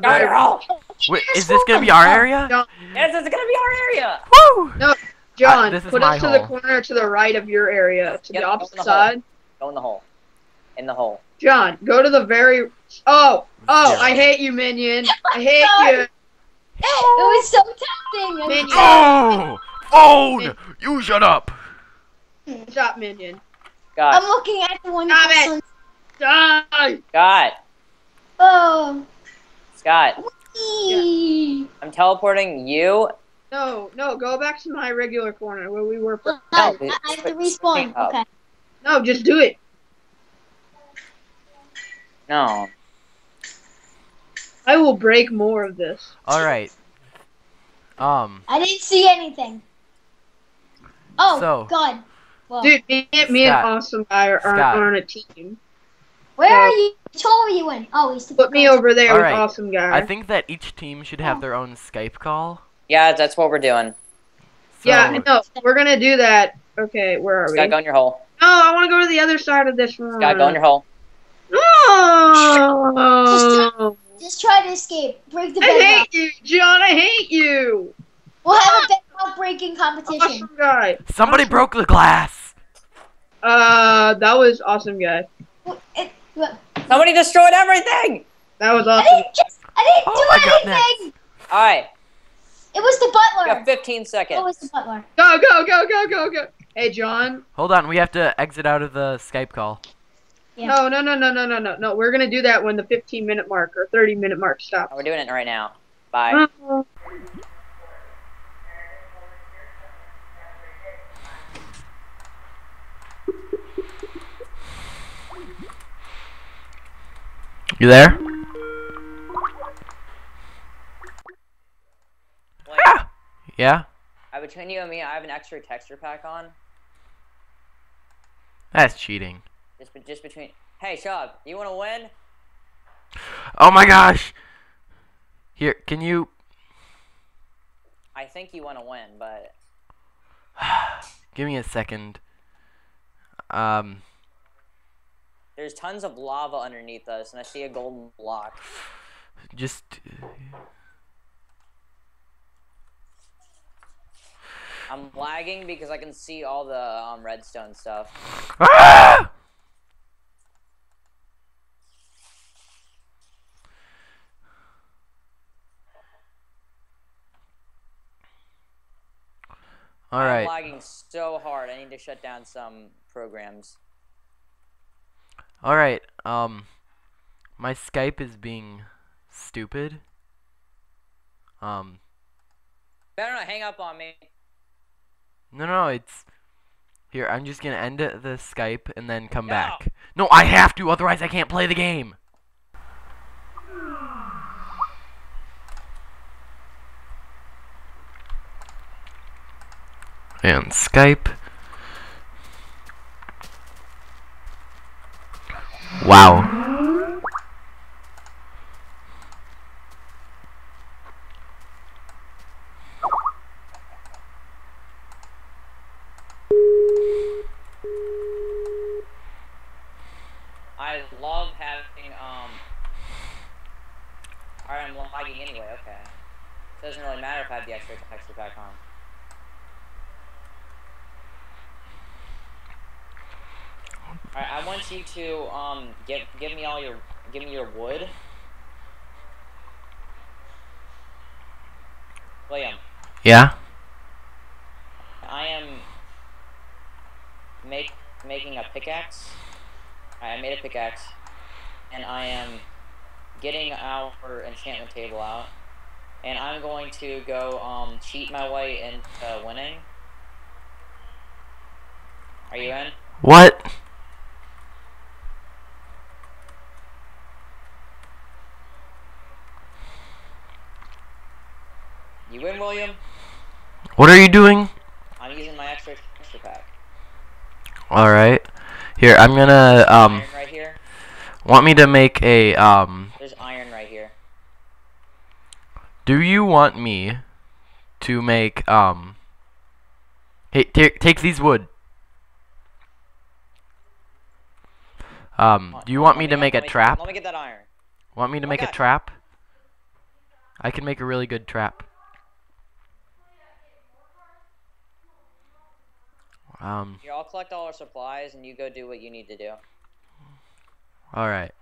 corner on the Got very her all. Wait, is this gonna be our area? John, Yes, it's gonna be our area. Woo! No, uh, John this is put my us to the corner to the right of your area, to Yep, the opposite in the side. Go in the hole. In the hole. John, go to the very. Oh, oh, Zero. I hate you, minion. Oh I hate Sorry. you. Oh. It was so tempting. I'm Minion. Oh! Phone! You shut up! Stop, minion. God. I'm looking at the one. Stop it. Die. Scott. Oh. Scott. Eee. I'm teleporting you. No, no, go back to my regular corner where we were. For- I, No, I have to respawn. Okay. no, just do it. No. I will break more of this. Alright. Um, I didn't see anything. Oh So- God. Well, Dude, me, me and Awesome Guy are, are, Scott. are on a team. Where so- are you? Tell me you in. Oh, he's Put me over there with Alright, Awesome Guy. I think that each team should have their own Skype call. Yeah, that's what we're doing. So, yeah, I know. We're gonna do that. Okay, where are we? Scott, go in your hole. No, I want to go to the other side of this room. Scott, go in your hole. No. Just try to escape. Break the I bedrock. hate you, John. I hate you. We'll have a bedrock breaking competition. Awesome guy. Somebody broke the glass! Uh, that was awesome guy. It- look, Somebody destroyed everything. That was awesome. I didn't just. I didn't Oh my do God, anything. All right. It was the We butler. got 15 seconds. It was the butler. Go, go, go, go, go, go. Hey, John. Hold on, we have to exit out of the Skype call. Yeah. No, no, no, no, no, no, no, no. We're gonna do that when the 15 minute mark or 30 minute mark stops. We're doing it right now. Bye. Uh, You there? Ah! Yeah? uh, between you and me, I have an extra texture pack on. That's cheating. Just, just between. Hey, up. You want to win? Oh my gosh! Here, can you. I think you want to win, but Give me a second. Um. There's tons of lava underneath us, and I see a golden block. Just. I'm lagging because I can see all the um, redstone stuff. Ah! All I'm lagging so hard. I need to shut down some programs. All right. Um my Skype is being stupid. Um Better not hang up on me. no no, it's Here, I'm just going to end the Skype and then come No. back. No, I have to otherwise I can't play the game. And Skype. Wow. I love having um. Alright, I'm lagging anyway. Okay. Doesn't really matter if I have the extra texture pack on. Alright, I want you to um give give me all your give me your wood. William, Yeah? I am make making a pickaxe. I made a pickaxe, and I am getting our enchantment table out, and I'm going to go um cheat my way into winning. Are you in? What? You win, William. What are you doing? I'm using my extra texture pack. All right. Here, I'm going to um iron right here. want me to make a um There's iron right here. do you want me to make um Hey, take take these wood. Um, do you want me to make a trap? Let me get that iron. Want me to make a trap? I can make a really good trap. Um, Here, I'll collect all our supplies and you go do what you need to do. alright.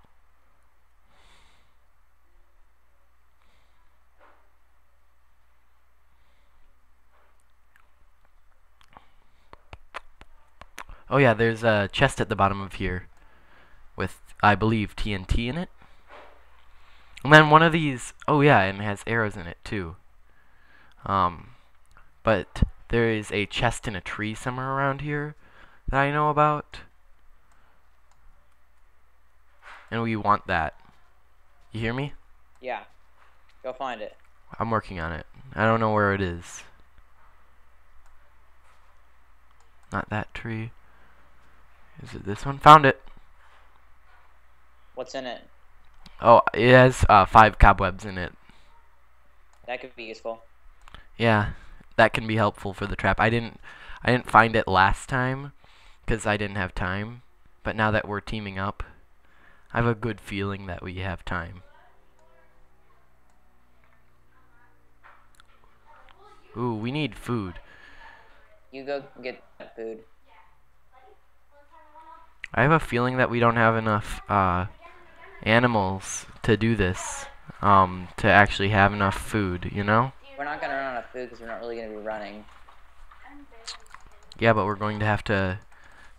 Oh yeah, there's a chest at the bottom of here with, I believe, TNT in it. And then one of these, oh yeah, and it has arrows in it too. Um, but there is a chest in a tree somewhere around here that I know about. And we want that. You hear me? Yeah. Go find it. I'm working on it. I don't know where it is. Not that tree. Is it this one? Found it. What's in it? Oh, it has uh, five cobwebs in it. That could be useful. Yeah, that can be helpful for the trap. I didn't, I didn't find it last time because I didn't have time. But now that we're teaming up, I have a good feeling that we have time. Ooh, we need food. You go get that food. I have a feeling that we don't have enough uh, animals to do this. Um, to actually have enough food, you know? We're not gonna run out of food because we're not really gonna be running. Yeah, but we're going to have to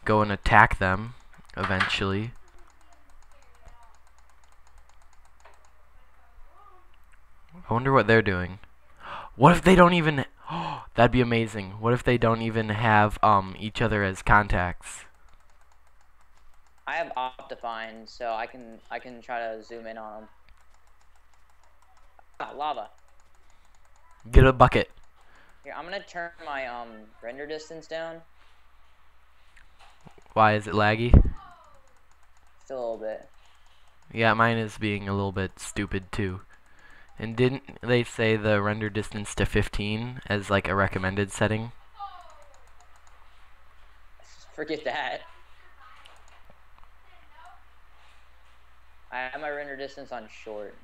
go and attack them eventually. I wonder what they're doing. What if they don't even... Oh, that'd be amazing. What if they don't even have um each other as contacts? I have Optifine, so I can I can try to zoom in on them. Ah, lava. Get a bucket. Here, I'm gonna turn my um render distance down Why is it laggy? just a little bit. Yeah, mine is being a little bit stupid too. And didn't they say the render distance to 15 as like a recommended setting? Forget that. I have my render distance on short.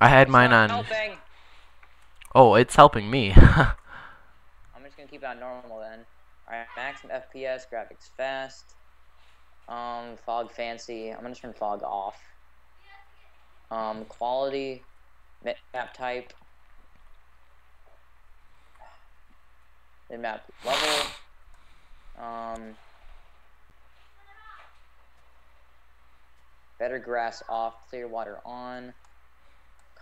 I had mine on. Helping. Oh, it's helping me. I'm just gonna keep it on normal then. Alright, maximum FPS, graphics fast. Um, fog fancy. I'm gonna turn fog off. Um, quality, map type. map level. Um, better grass off, clear water on.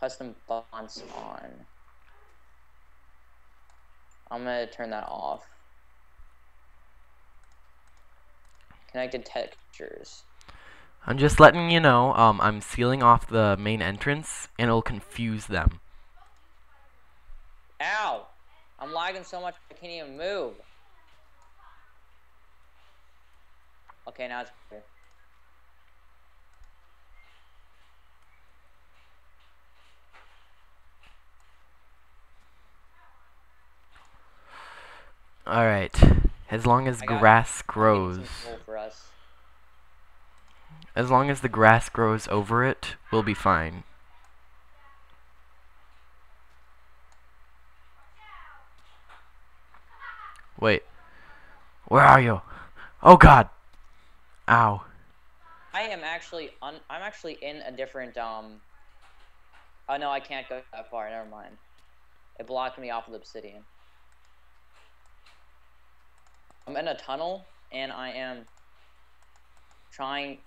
Custom fonts on. I'm gonna turn that off. Connected textures. I'm just letting you know, um, I'm sealing off the main entrance, and it'll confuse them. Ow! I'm lagging so much I can't even move. Okay, now it's clear. Alright. As long as I grass grows, as long as the grass grows over it, we'll be fine. Wait. Where are you? Oh god! Ow. I am actually un I'm actually in a different um Oh no, I can't go that far, never mind. It blocked me off of the obsidian. I'm in a tunnel and I am trying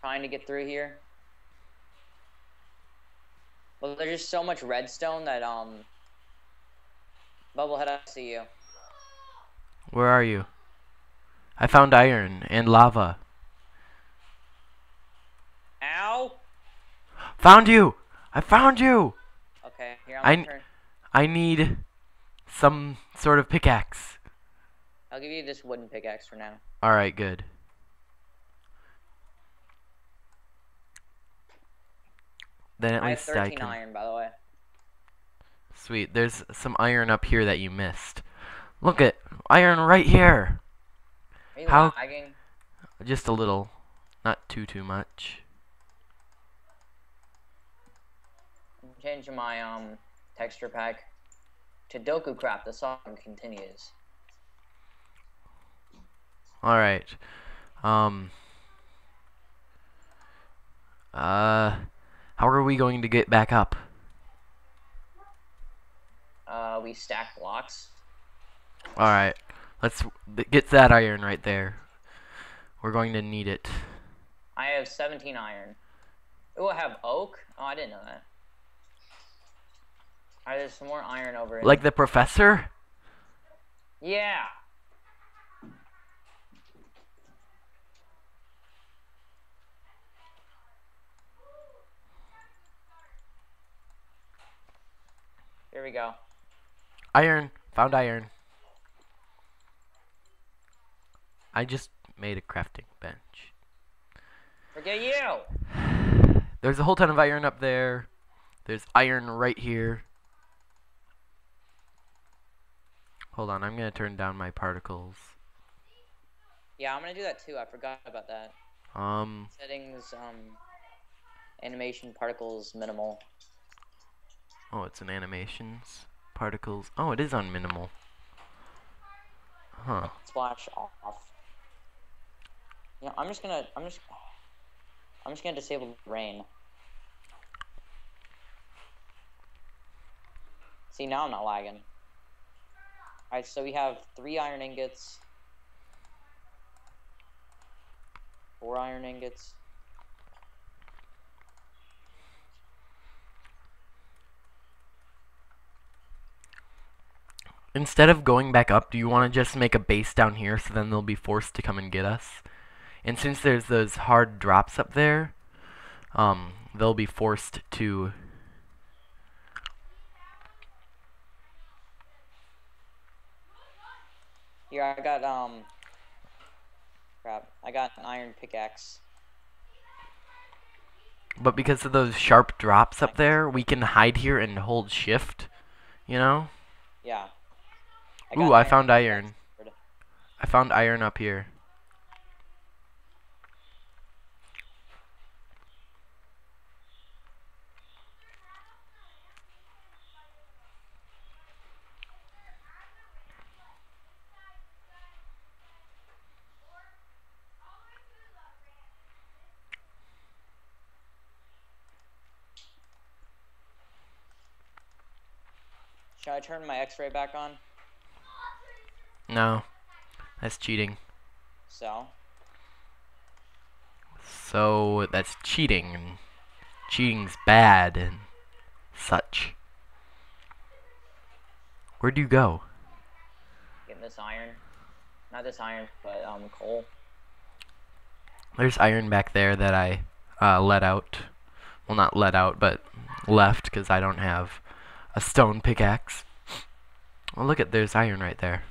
trying to get through here. But there's just so much redstone that um Bubblehead I see you. Where are you? I found iron and lava. Ow! Found you! I found you! Okay, here I I'm turn I need some sort of pickaxe. I'll give you this wooden pickaxe for now. Alright, good. Then at I have least I 13 can. iron by the way. Sweet. There's some iron up here that you missed. Look at iron right here. Are you How- lagging? Just a little. Not too too much. change my um texture pack to Doku Craft. The song continues. All right. Um. Uh, how are we going to get back up? Uh, we stack blocks. All right. Let's get that iron right there. We're going to need it. I have 17 iron. Oh, I have oak. Oh, I didn't know that. Alright, there's some more iron over. in- Like the professor? Yeah. We go. Iron. Found iron. I just made a crafting bench. Forget you. There's a whole ton of iron up there. There's iron right here. Hold on, I'm gonna turn down my particles. Yeah, I'm gonna do that too. I forgot about that. Um, Settings, um, animation particles minimal. Oh, it's in animations. Particles. Oh, it is on minimal. Huh. Splash off. Yeah, I'm just gonna. I'm just. I'm just gonna disable rain. See now I'm not lagging. Alright, so we have three iron ingots. Four iron ingots. Instead of going back up, do you want to just make a base down here so then they'll be forced to come and get us? And since there's those hard drops up there, um, they'll be forced to Here I got um crap. I got an iron pickaxe. But because of those sharp drops up there, we can hide here and hold shift. You know? Yeah. Ooh, got I found pickaxe. iron. I found iron up here. Should I turn my x-ray back on? No. That's cheating. So So that's cheating and cheating's bad and such. Where'd you go? getting this iron. Not this iron, but um coal. There's iron back there that I uh, let out. Well, not let out, but left because I don't have a stone pickaxe. Well, look at there's iron right there.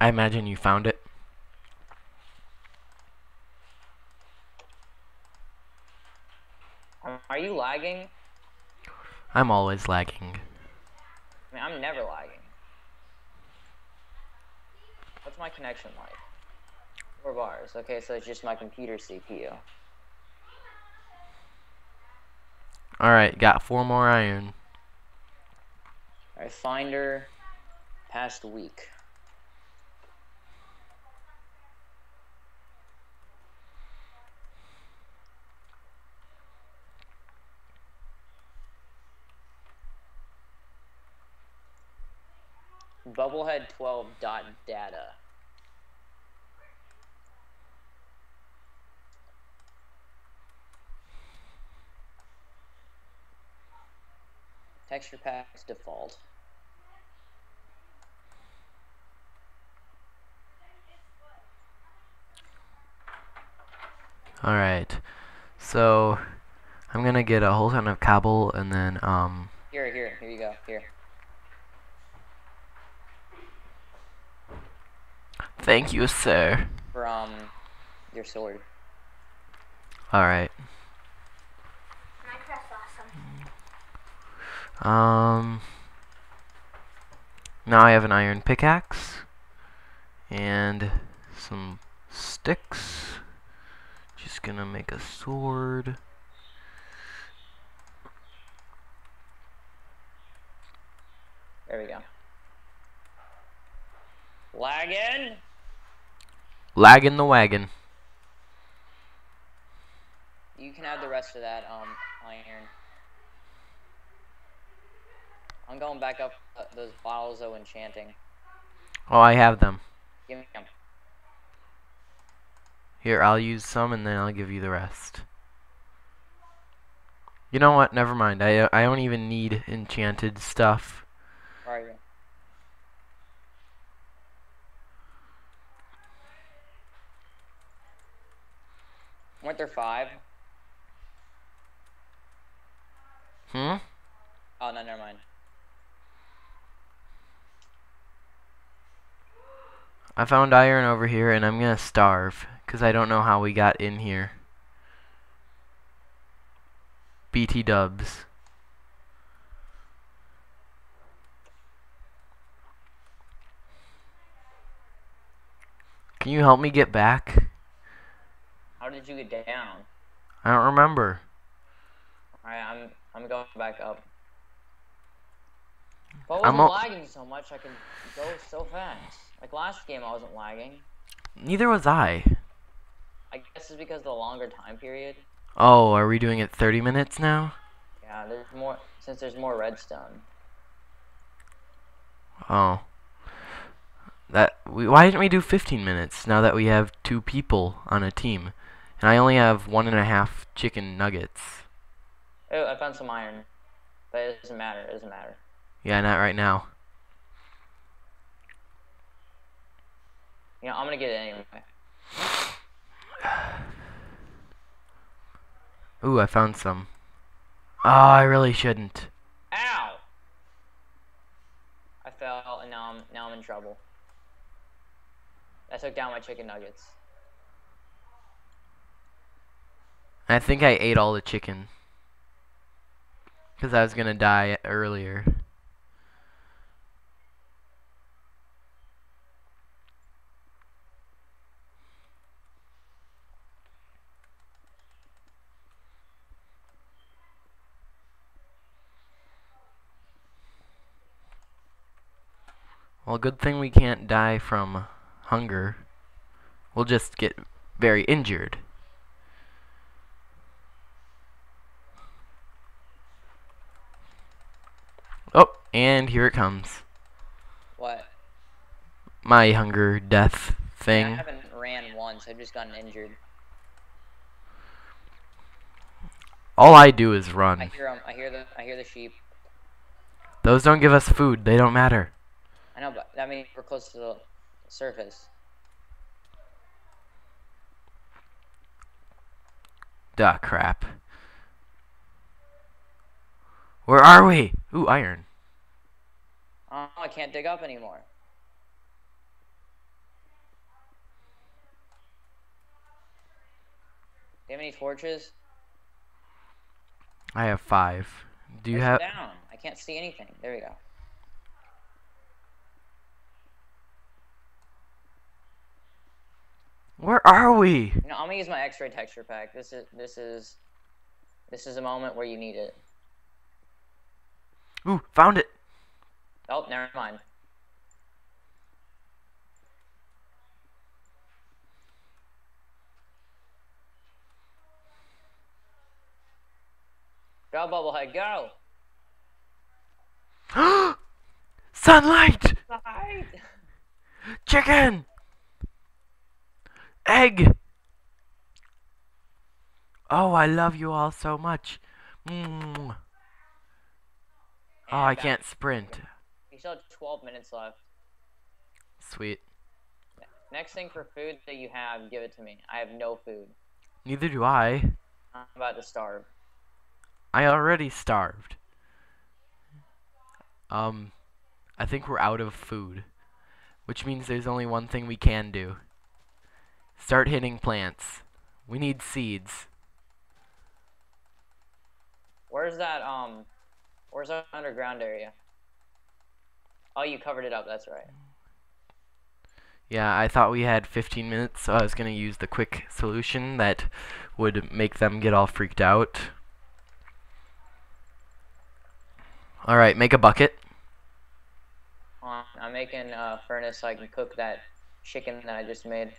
I imagine you found it. Are you lagging? I'm always lagging. I mean, I'm never lagging. What's my connection like? Four bars. Okay, so it's just my computer CPU. Alright, got four more iron. Alright, Finder, past week. Bubblehead 12 dot data. Texture packs default. Alright. So, I'm gonna get a whole ton of cobble and then, um, Here, here, here you go. Here. Thank you, sir. From um, your sword. Alright. Um. Now I have an iron pickaxe and some sticks. Just gonna make a sword. There we go. Lagging the wagon. You can have the rest of that um iron. I'm going back up uh, those bottles of enchanting. Oh, I have them. Give me them. Here, I'll use some and then I'll give you the rest. You know what? Never mind. I I don't even need enchanted stuff. Where are you? Weren't there five? Hmm? Oh no, never mind. I found iron over here and I'm gonna starve because I don't know how we got in here. BT dubs. Can you help me get back? How did you get down? I don't remember. Alright, I'm I'm going back up. If I I'm wasn't al- lagging so much, I could go so fast. Like last game, I wasn't lagging. Neither was I. I guess it's because of the longer time period. Oh, are we doing it 30 minutes now? Yeah, there's more since there's more redstone. Oh. That we, why didn't we do 15 minutes now that we have two people on a team? And I only have one and a half chicken nuggets. Oh, I found some iron, but it doesn't matter. It doesn't matter. Yeah, not right now. You know, I'm gonna get it anyway. Ooh, I found some. Oh, I really shouldn't. Ow! I fell, and now I'm now I'm in trouble. I took down my chicken nuggets. I think I ate all the chicken. Because I was going to die earlier. Well, good thing we can't die from hunger. We'll just get very injured. Oh, and here it comes. What? My hunger death Yeah, I haven't ran once. I've just gotten injured. All I do is run. I hear 'em- I hear the. I hear the sheep. Those don't give us food. They don't matter. I know, but that means we're close to the surface. Duh, crap. Where are we? Ooh, iron. Oh, I can't dig up anymore. Do you have any torches? I have five. Do you have... down. I can't see anything. There we go. Where are we? No, I'm gonna use my X-ray texture pack. This is this is this is a moment where you need it. Ooh, found it. Oh, never mind. Go, Bubblehead, go! Sunlight! Side! Chicken! Egg! Oh, I love you all so much. Mm. Oh, I can't sprint. We still have 12 minutes left. Sweet. Next thing for food that you have, give it to me. I have no food. Neither do I. I'm about to starve. I already starved. Um, I think we're out of food. Which means there's only one thing we can do. Start hitting plants. We need seeds. Where's that, um, where's that underground area? Oh, you covered it up, that's right. Yeah, I thought we had 15 minutes, so I was going to use the quick solution that would make them get all freaked out. Alright, make a bucket. I'm making a furnace so I can cook that chicken that I just made.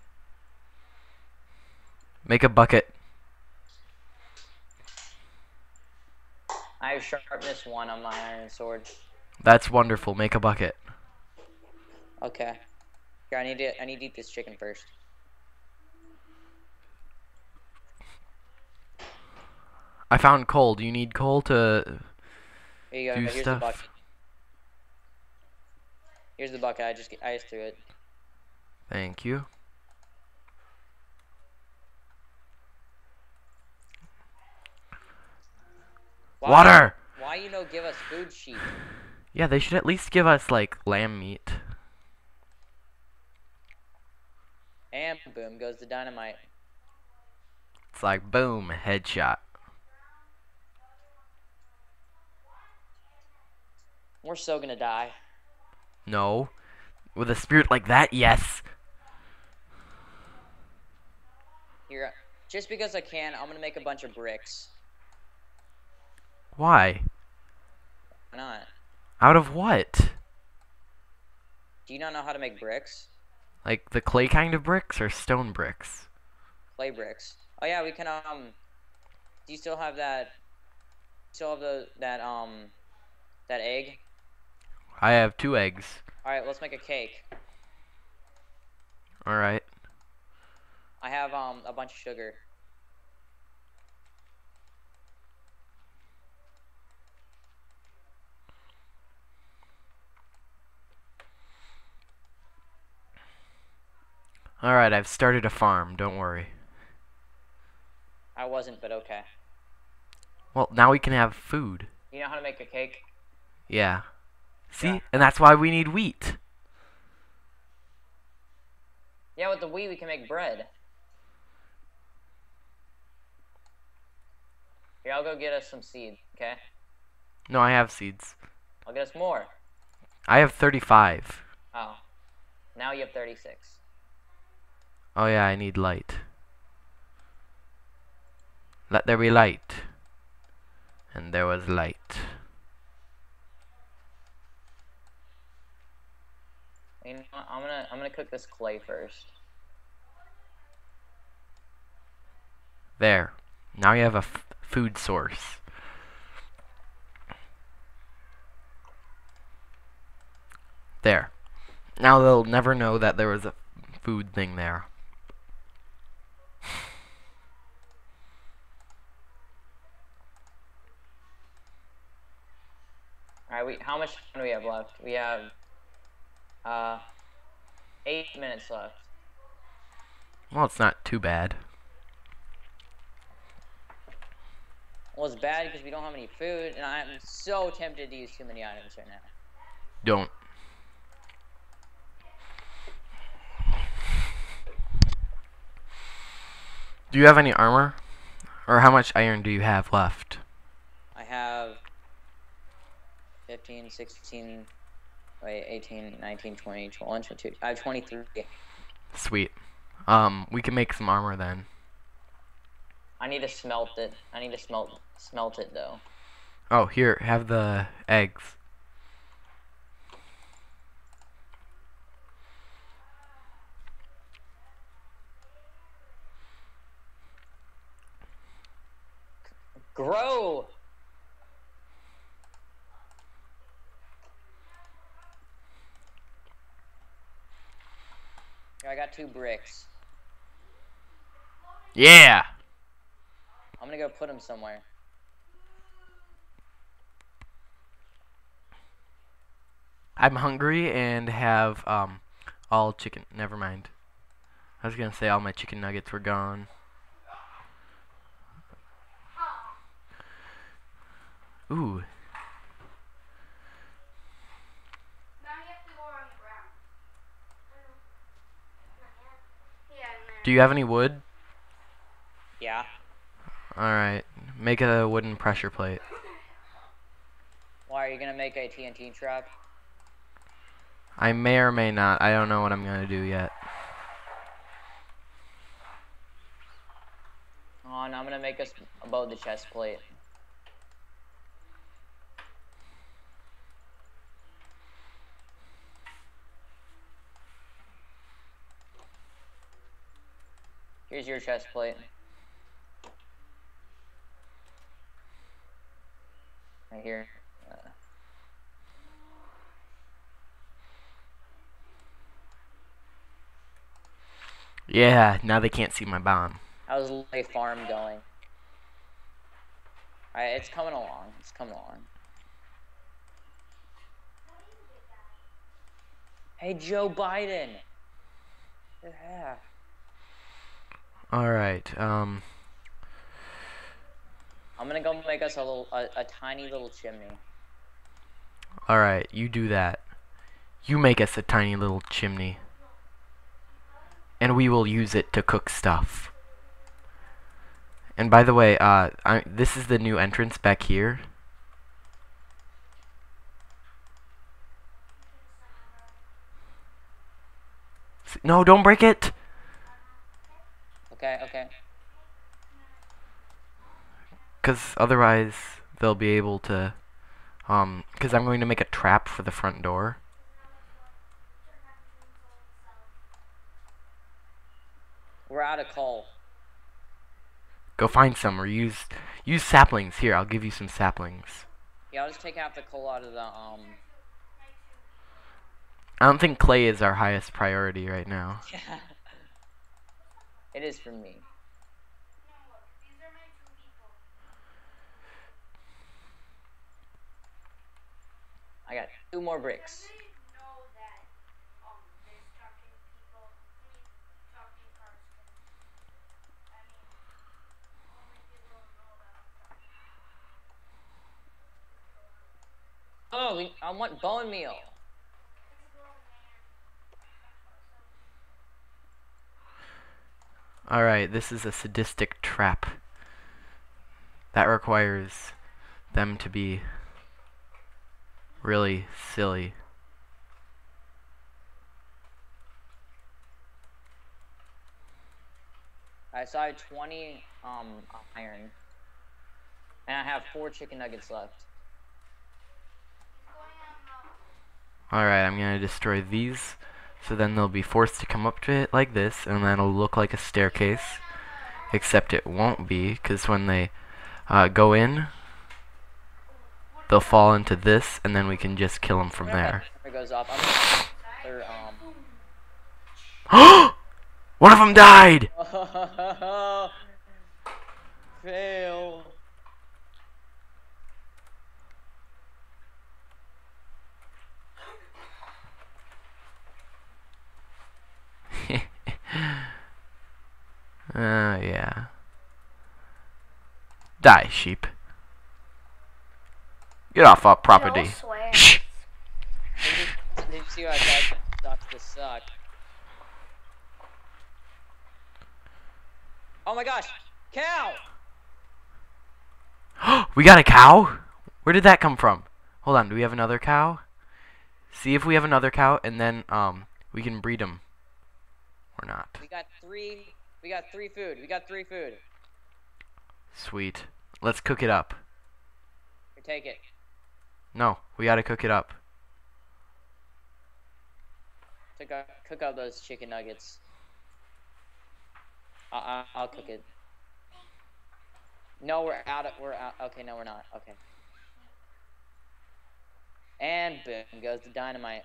Make a bucket. I have sharpness one on my iron sword. That's wonderful. Make a bucket. Okay. Here, I need to I need to eat this chicken first. I found coal. Do you need coal to... Here you go. Do Here's the stuff. bucket. Here's the bucket. I just I just threw it. Thank you. Why, Water! Why you no give us food sheet? Yeah, they should at least give us, like, lamb meat. And boom goes the dynamite. It's like, boom, headshot. We're so gonna die. No. With a spirit like that, yes. Here, just because I can, I'm gonna make a bunch of bricks. Why? Why not? Out of what? Do you not know how to make bricks? Like the clay kind of bricks or stone bricks? Clay bricks. Oh yeah, we can um. Do you still have that? Still have the that um, that egg? I have two eggs. All right, let's make a cake. Alright. I have um a bunch of sugar. Alright, I've started a farm. Don't worry. I wasn't, but okay. Well, now we can have food. You know how to make a cake? Yeah. See? Yeah. And that's why we need wheat. Yeah, with the wheat we can make bread. Here, I'll go get us some seed. Okay, No, I have seeds. I'll get us more. I have 35. Oh, now you have 36. Oh yeah, I need light. Let there be light. And there was light. You know, what? I'm gonna I'm gonna cook this clay first. There. Now you have a f- food source. There. Now they'll never know that there was a food thing there. All right, we how much time do we have left? We have uh eight minutes left. Well, it's not too bad. Well, it's bad because we don't have any food, and I'm so tempted to use too many items right now. Don't. Do you have any armor? Or how much iron do you have left? I have 15, 16, wait, 18, 19, 20, 21, 22. I have 23. Sweet. Um, we can make some armor then. I need to smelt it. I need to smelt smelt it though. Oh, here, have the eggs. Grow. Here, I got two bricks. Yeah! I'm gonna go put them somewhere. I'm hungry and have, um, all chicken. Never mind. I was gonna say all my chicken nuggets were gone. Ooh. Do you have any wood? Yeah. Alright. Make a wooden pressure plate. Why are you gonna make a TNT trap? I may or may not. I don't know what I'm gonna do yet. Oh, and I'm gonna make us above the chest plate. Here's your chest plate. Right here. Uh, Yeah, now they can't see my bomb. how's the farm going? Alright, it's coming along. It's coming along. Hey, Joe Biden. Yeah. Alright, um, I'm gonna go make us a little, a, a tiny little chimney. alright, you do that. You make us a tiny little chimney. And we will use it to cook stuff. And by the way, uh, I, this is the new entrance back here. No, don't break it! Okay, okay. Because otherwise they'll be able to, um, because I'm going to make a trap for the front door. We're out of coal. Go find some or use, use saplings. Here, I'll give you some saplings. Yeah, I'll just take half the coal out of the, um... I don't think clay is our highest priority right now. it is for me. I got two more bricks. Oh, we, I want bone meal. Alright, this is a sadistic trap. That requires them to be really silly. I saw 20 um iron, and I have four chicken nuggets left. Alright, I'm gonna destroy these. So then they'll be forced to come up to it like this, and then it'll look like a staircase. Except it won't be, because when they uh, go in, they'll fall into this, and then we can just kill them from there. It goes off. I'm they're. One of them died! Fail. Uh, yeah. Die, sheep. Get off our property. Joel. Shh! Did you see what I said? Sucks suck. Oh my gosh! Cow! we got a cow? Where did that come from? Hold on, do we have another cow? See if we have another cow, and then um we can breed them. Or not. We got three. We got three food. We got three food. Sweet. Let's cook it up. Here, take it. No, we gotta cook it up. Cook up, cook up those chicken nuggets. I, I, I'll cook it. No, we're out of. We're out. Okay, no, we're not. Okay. And boom goes the dynamite.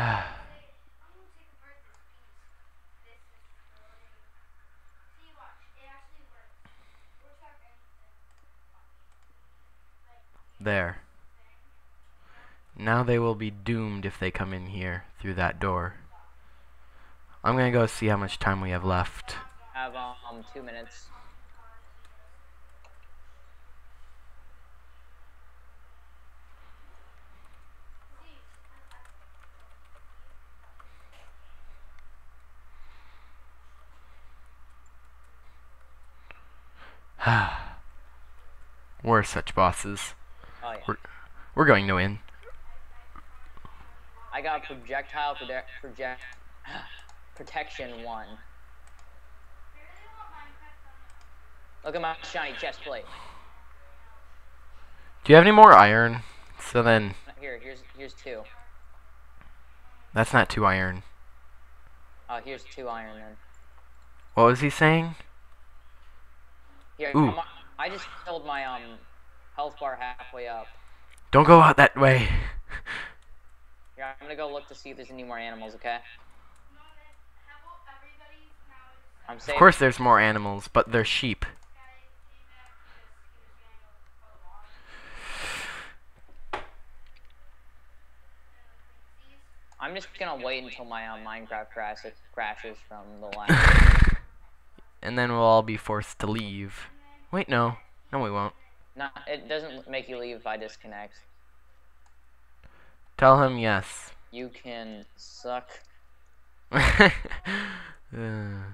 there. Now they will be doomed if they come in here through that door. I'm gonna go see how much time we have left. Have um two minutes. We're such bosses. Oh yeah. We're- We're going to win. I got projectile project project protection one. Look at my shiny chest plate. Do you have any more iron? So then, Here, here's here's two. That's not two iron. Oh, here's two iron then. What was he saying? Here, Ooh. I just filled my um health bar halfway up. Don't go out that way. Here, I'm gonna go look to see if there's any more animals. Okay. I'm Of course there's more animals, but they're sheep. I'm just gonna wait until my um, Minecraft crash crashes from the line. And then we'll all be forced to leave. Wait, no. No, we won't. Not, it doesn't make you leave if I disconnect. Tell him yes. You can suck. Uh,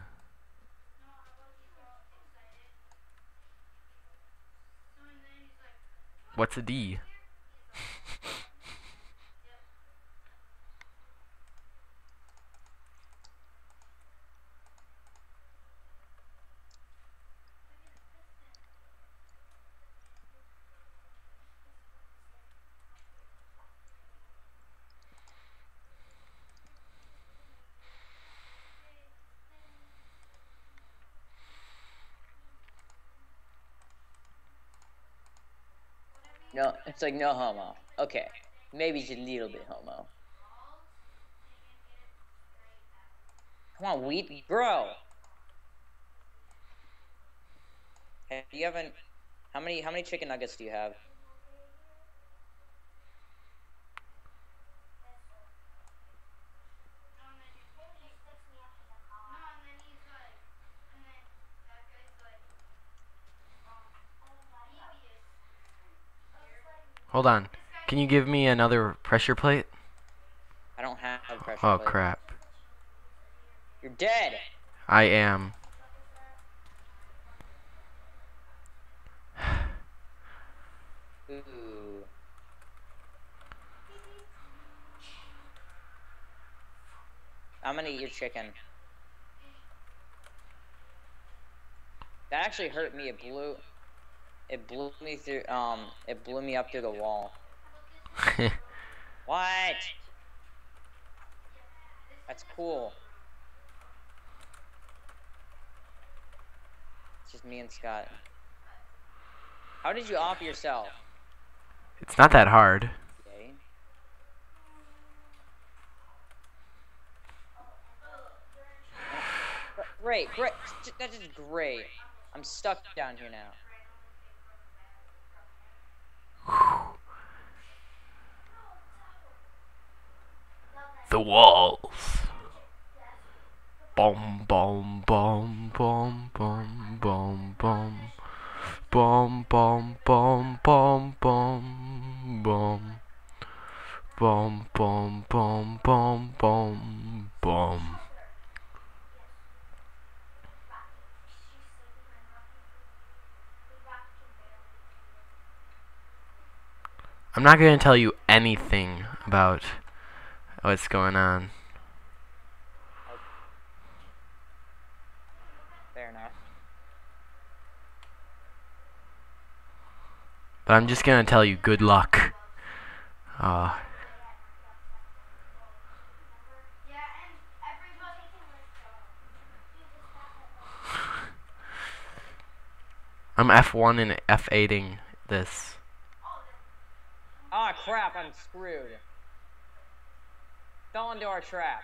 What's a D? No, it's like no homo. Okay, maybe just a little bit homo. Come on, wheat, bro. Hey, do you have an? How many? How many chicken nuggets do you have? Hold on. Can you give me another pressure plate? I don't have a pressure Oh plate. crap. You're dead. I am. Ooh. I'm gonna eat your chicken. That actually hurt me. It blew. It blew me through. Um. It blew me up through the wall. What? That's cool. It's just me and Scott. How did you off yourself? it's not that hard. Okay. Great, great. That's just great. I'm stuck down here now. The walls. Boom, boom, boom, boom, boom, boom, boom. Boom, boom, boom, boom, boom, boom. Boom, boom, boom, boom, boom, boom. I'm not going to tell you anything about what's going on. Fair enough. But I'm just going to tell you good luck. Uh, I'm F1 and F8ing this. Ah, crap, I'm screwed. Fell into our trap.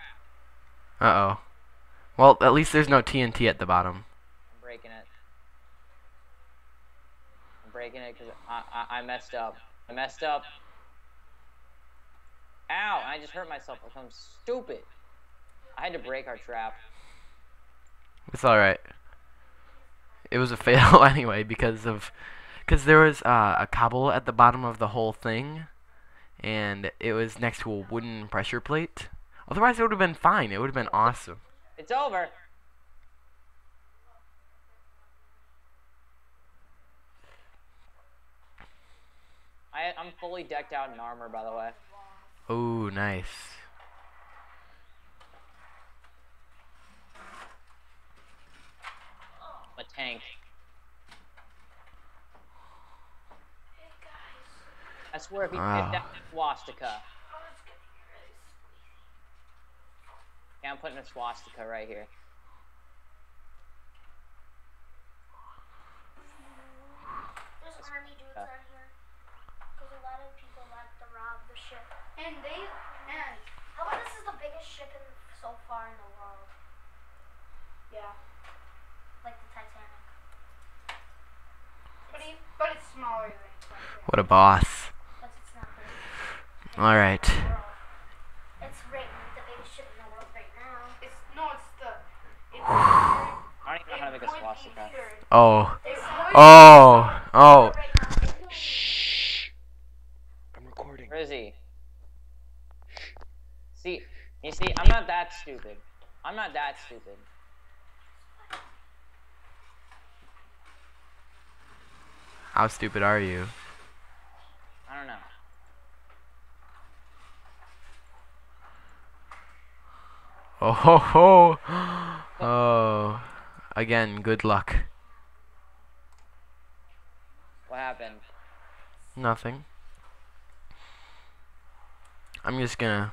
Uh oh. Well, at least there's no TNT at the bottom. I'm breaking it. I'm breaking it because I, I, I messed up. I messed up. Ow! I just hurt myself I'm stupid. I had to break our trap. It's alright. It was a fail anyway because of. Because there was uh, a cobble at the bottom of the whole thing, and it was next to a wooden pressure plate. Otherwise, it would have been fine. It would have been awesome. It's over. I, I'm fully decked out in armor, by the way. Oh, nice. I'm a tank. I swear if he Wow. did that swastika. Yeah, I'm putting a swastika right here. There's That's- army dudes on here. Because a lot of people like to rob the ship. And they and How about this is the biggest ship in so far in the world? yeah, Like the Titanic. but he, but it's smaller than What a boss. But it's not the biggest All right. in the world. It's right the biggest ship in the world right now. It's no, it's the. It's I don't even know how to make a swastika. Oh. Oh. Oh. Shh. I'm recording. Where is he? See, you see, I'm not that stupid. I'm not that stupid. How stupid are you? I don't know. Oh ho ho. Oh. Again, good luck. What happened? Nothing. I'm just gonna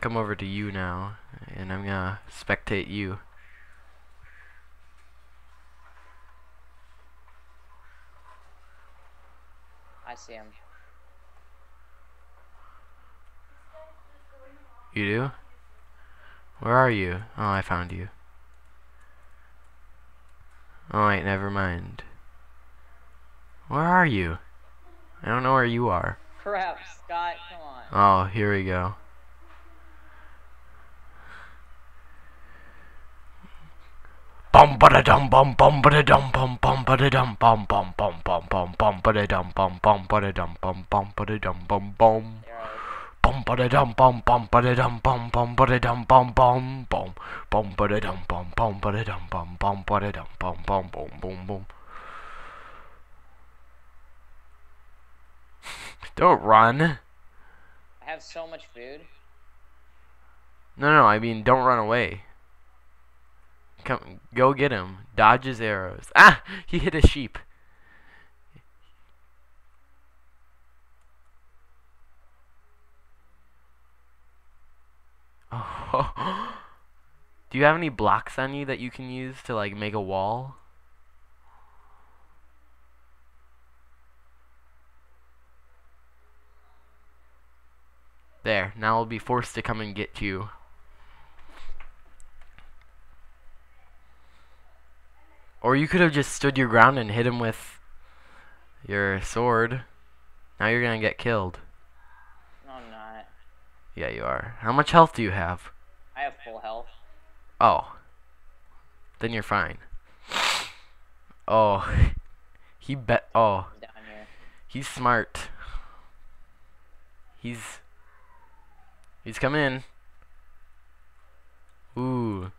come over to you now, and I'm gonna spectate you. I see him. You do? Where are you? Oh, I found you. Oh, wait, never mind. Where are you? I don't know where you are. Crap, Scott, come on. Oh, here we go. Bum ba da dum bum bum ba da dum bum bum ba da dum bum bum bum bum bum bum ba da dum bum bum ba da dum bum bum ba da dum bum bum bum ba da dum bum bum ba da dum bum bum ba da dum bum bum bum bum ba da dum bum bum ba da dum bum bum ba da dum bum bum boom boom boom. Don't run. I have so much food. No, no, I mean, don't run away. Come, go get him. Dodge his arrows. Ah, he hit a sheep. Do you have any blocks on you that you can use to like make a wall? There. Now I'll be forced to come and get you. Or you could have just stood your ground and hit him with your sword. Now you're gonna get killed. No, I'm not. Yeah, you are. How much health do you have? I have full health. Oh. Then you're fine. Oh. He bet. Oh. He's smart. He's. He's coming in. Ooh.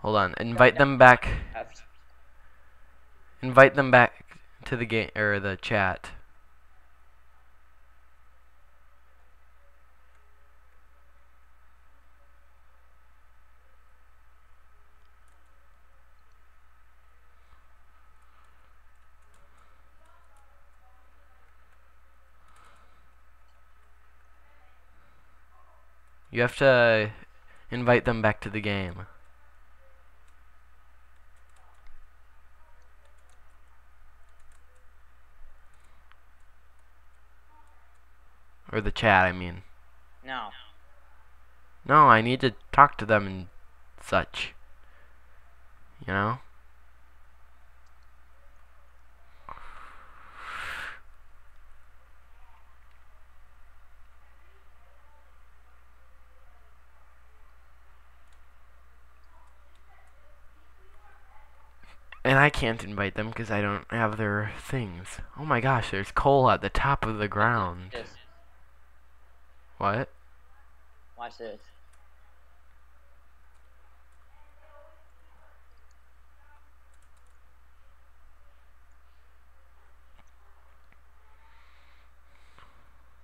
Hold on. Invite them back. Invite them back to the game or the chat. You have to invite them back to the game. Or the chat, I mean. No. No, I need to talk to them and such. You know? And I can't invite them because I don't have their things. Oh my gosh, there's coal at the top of the ground. Just What? watch this.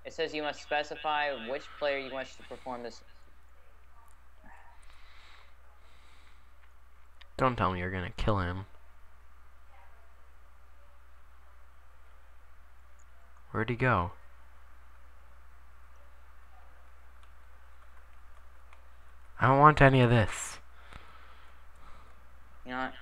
It says you must specify which player you wish to perform this. Don't tell me you're gonna kill him. Where'd he go? I don't want any of this. You know what?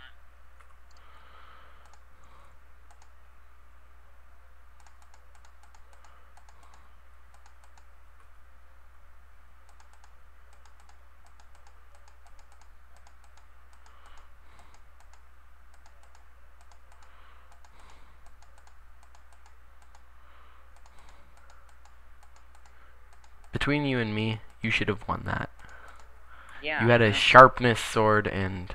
Between you and me, you should have won that. Yeah. You had a sharpness sword and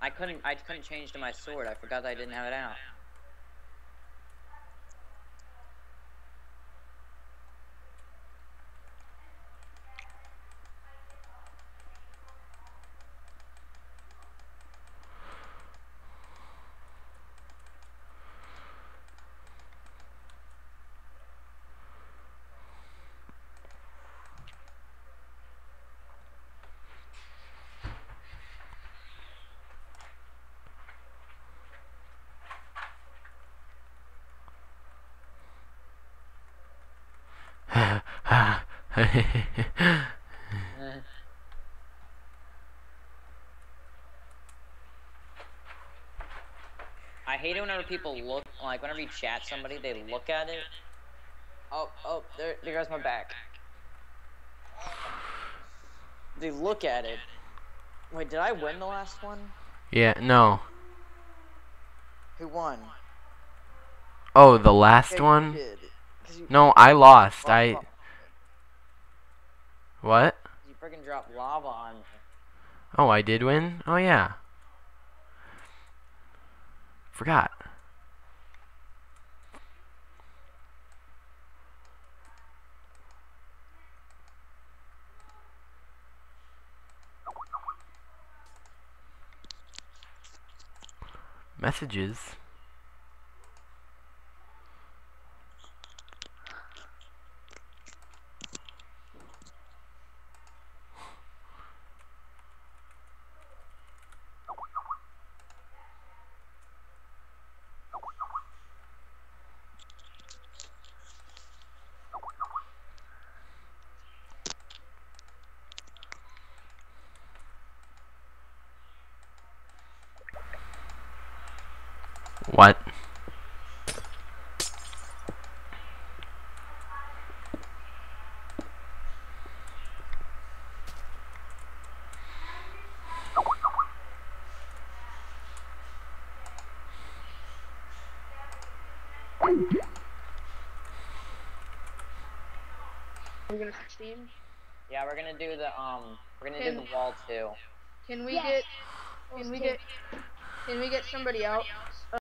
I couldn't. I couldn't change to my sword. I forgot that I didn't have it out. I hate it whenever people look like whenever you chat somebody, they look at it. Oh, oh, there, there goes my back. They look at it. Wait, did I win the last one? yeah, no. Who won? Oh, the last you one? did. 'Cause you, No, I lost. Well, I well, what? you freaking dropped lava on me. Oh, I did win? Oh yeah. Forgot. Messages. What? We're gonna steam. Yeah, we're gonna do the um, we're gonna do the wall too. Can we Yes. get? Can we get? Can we get somebody out?